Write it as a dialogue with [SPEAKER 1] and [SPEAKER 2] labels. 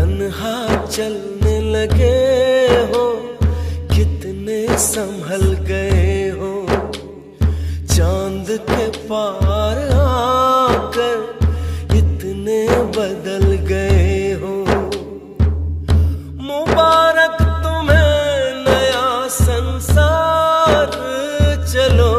[SPEAKER 1] तन्हा चलने लगे हो, कितने संभल गए हो। चाँद के पार आकर इतने बदल गए हो। मुबारक तुम्हें, नया संसार, चलो।